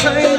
차이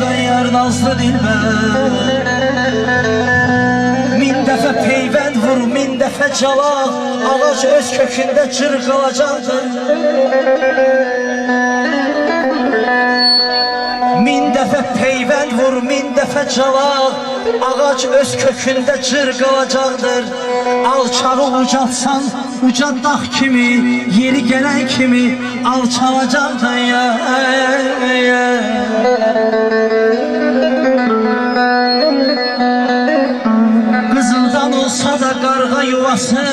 dayar nazlı dilber Min dəfə peyvənd vur, min dəfə calaq Ağac öz kökündə çır qalacaqdır Min dəfə peyvənd vur, min dəfə calaq Ağac öz kökündə çır qalacaqdır Alçağı ucatsan, uca dağ kimi Yeri gələn kimi alçalacaqdır ya, ya. Qızıldan olsa da qarğa yuvası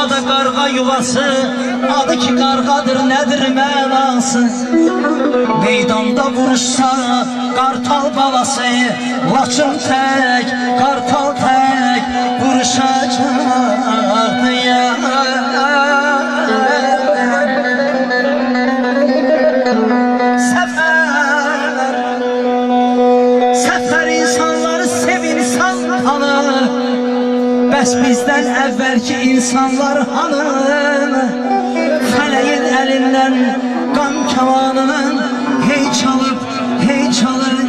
olsa da qarğa yuvası Adı ki qarğadır nədir mənası? Meydanda vuruşsa qartal balası Laçın tək, qartal tək vuruşacaq Bəs bizdən əvvəlki insanlar hanı Fələyin əlindən qan kamanının Hey çalıb, hey çalırlar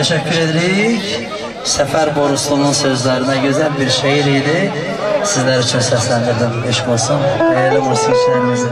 Teşekkür edirik. Sefer Boruslunun sözlerine güzel bir şiir idi. Sizler için seslendirdim. Eşk olsun. Değerli musikçilerimize.